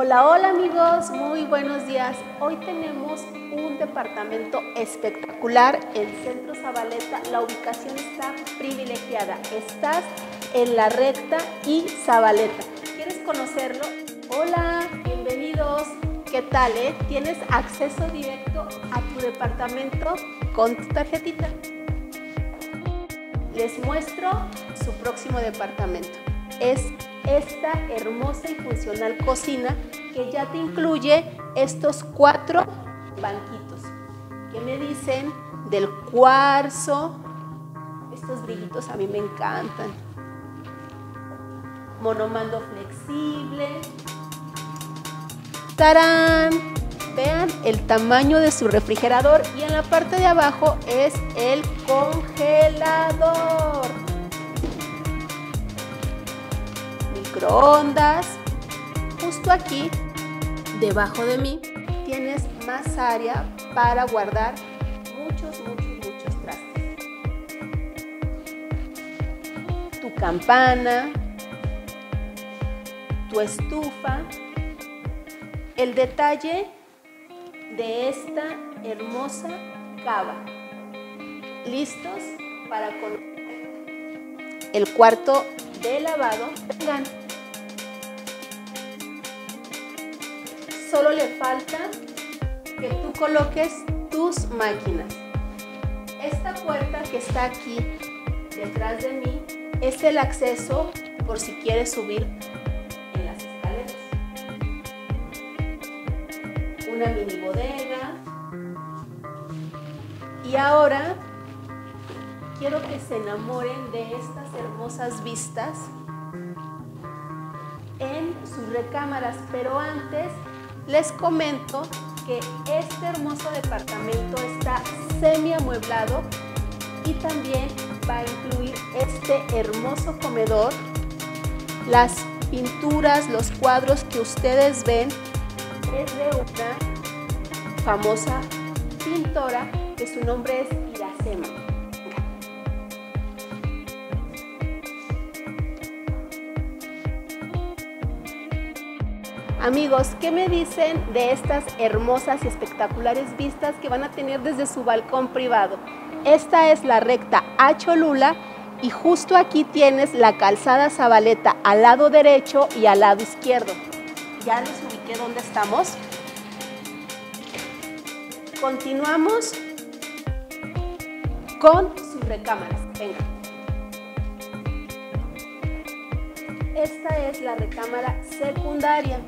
Hola, hola amigos, muy buenos días. Hoy tenemos un departamento espectacular en Centro Zabaleta. La ubicación está privilegiada. Estás en la recta y Zabaleta. ¿Quieres conocerlo? Hola, bienvenidos. ¿Qué tal? Eh? Tienes acceso directo a tu departamento con tu tarjetita. Les muestro su próximo departamento. Es esta hermosa y funcional cocina que ya te incluye estos cuatro banquitos. ¿Qué me dicen del cuarzo? Estos brillitos a mí me encantan. Monomando flexible. ¡Tarán! Vean el tamaño de su refrigerador y en la parte de abajo es el congelador. Microondas. Justo aquí, debajo de mí, tienes más área para guardar muchos, muchos, muchos trastes. Tu campana, tu estufa. El detalle de esta hermosa cava. ¿Listos para conocer el cuarto de lavado? Solo le falta que tú coloques tus máquinas. Esta puerta que está aquí detrás de mí es el acceso por si quieres subir en las escaleras. Una mini bodega. Y ahora quiero que se enamoren de estas hermosas vistas en sus recámaras, pero antes les comento que este hermoso departamento está semi amueblado y también va a incluir este hermoso comedor, las pinturas, los cuadros que ustedes ven es de una famosa pintora que su nombre es Iracema. Amigos, ¿qué me dicen de estas hermosas y espectaculares vistas que van a tener desde su balcón privado? Esta es la recta a Cholula y justo aquí tienes la calzada Zabaleta al lado derecho y al lado izquierdo. Ya les ubiqué dónde estamos. Continuamos con sus recámaras. Venga. Esta es la recámara secundaria.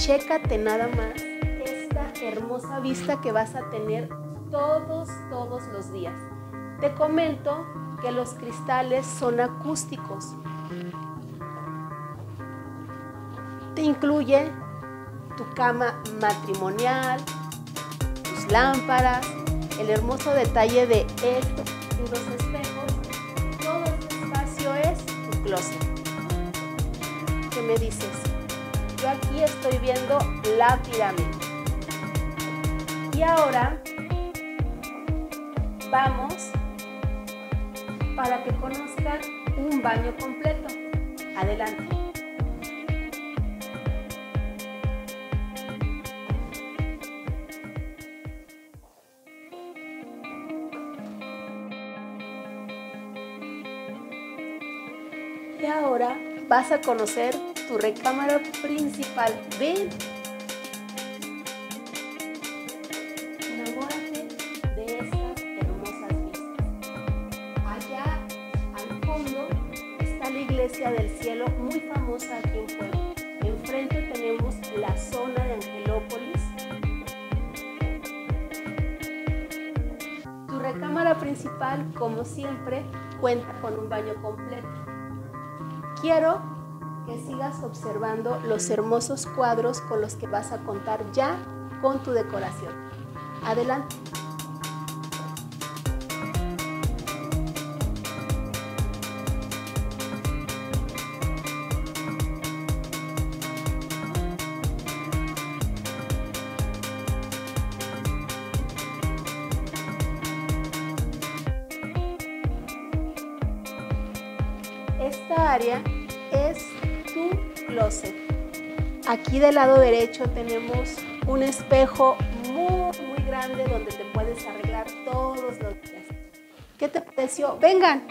Chécate nada más esta hermosa vista que vas a tener todos, todos los días. Te comento que los cristales son acústicos. Te incluye tu cama matrimonial, tus lámparas, el hermoso detalle de estos dos espejos. Todo este espacio es tu closet. ¿Qué me dices? Yo aquí estoy viendo la pirámide. Y ahora vamos para que conozcan un baño completo. Adelante. Y ahora vas a conocer tu recámara principal. Ven. Enamórate de estas hermosas. Allá al fondo está la iglesia del cielo, muy famosa aquí en Puebla. Enfrente tenemos la zona de Angelópolis. Tu recámara principal, como siempre, cuenta con un baño completo. Quiero que sigas observando los hermosos cuadros con los que vas a contar ya con tu decoración. Adelante. Esta área Aquí del lado derecho tenemos un espejo muy, muy grande donde te puedes arreglar todos los días. ¿Qué te pareció? Vengan,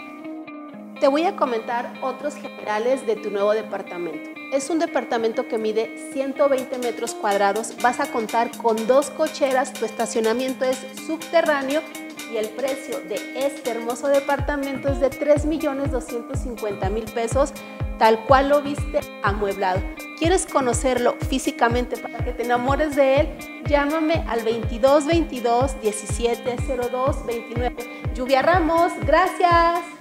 te voy a comentar otros generales de tu nuevo departamento. Es un departamento que mide 120 metros cuadrados. Vas a contar con dos cocheras, tu estacionamiento es subterráneo y el precio de este hermoso departamento es de 3.250.000 pesos, tal cual lo viste amueblado. ¿Quieres conocerlo físicamente para que te enamores de él? Llámame al 22 22 17 02 29. Lluvia Ramos, gracias.